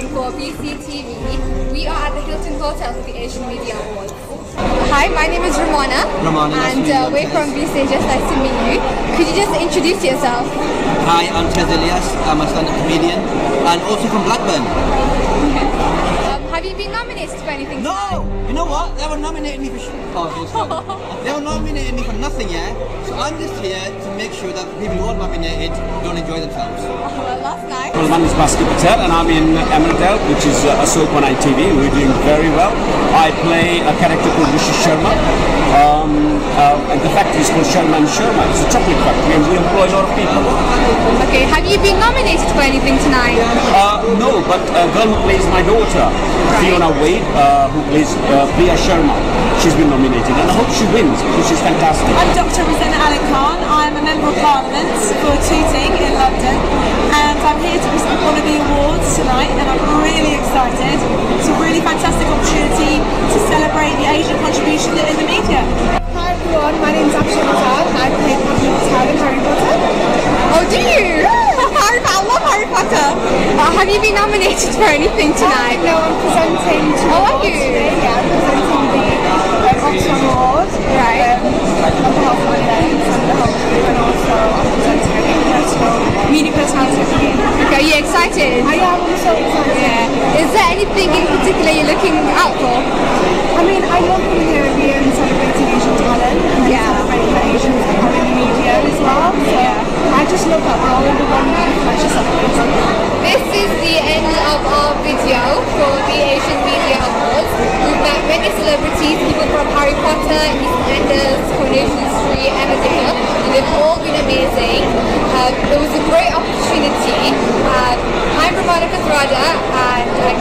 for BCTV. We are at the Hilton Hotel for the Asian Media Awards. Hi, my name is Ramona. Ramona, and meet uh, we're from BC. Just nice to meet you. Could you just introduce yourself? Hi, I'm Tez Ilyas. I'm a stand-up comedian and also from Blackburn. Um, have you been nominated for anything? No! You know what? They were nominating me for oh. They were nominating me for nothing, yeah? So I'm just here to make sure that the people who are nominated don't enjoy themselves. Well, my name is Bhasker Patel and I'm in Emmerdale, which is uh, a soap on ITV. We're doing very well. I play a character called Rishi Sharma. Um, uh, and the factory is called Sharma and Sharma. It's a chocolate factory and we employ a lot of people. Okay, have you been nominated for anything tonight? Uh, no, but a girl who plays my daughter, Fiona Wade, uh, who plays uh, Priya Sharma, she's been nominated and I hope she wins because she's fantastic. I'm Dr. Rosena Allin Khan. I'm a Member of Parliament for Tooting in London fantastic opportunity to celebrate the Asian contribution in the media. Hi everyone, my name's Akshay Patel and I play in Harry Potter. Oh, do you? Harry, I love Harry Potter. Uh, have you been nominated for anything tonight? No, I'm presenting two Oh, are you? today. Yeah, I'm presenting the uh, Oxfam Award Right. um, on behalf of my names and the whole group and also I'm presenting an international media personality. Okay, are you excited? I am I'm so excited. Yeah. Is there anything This is the end of our video for the Asian Media Awards. We've met many celebrities, people from Harry Potter, EastEnders, Coronation Street, Emmerdale, and they've all been amazing. Um, it was a great opportunity. Um, I'm Ramona Kathrada and I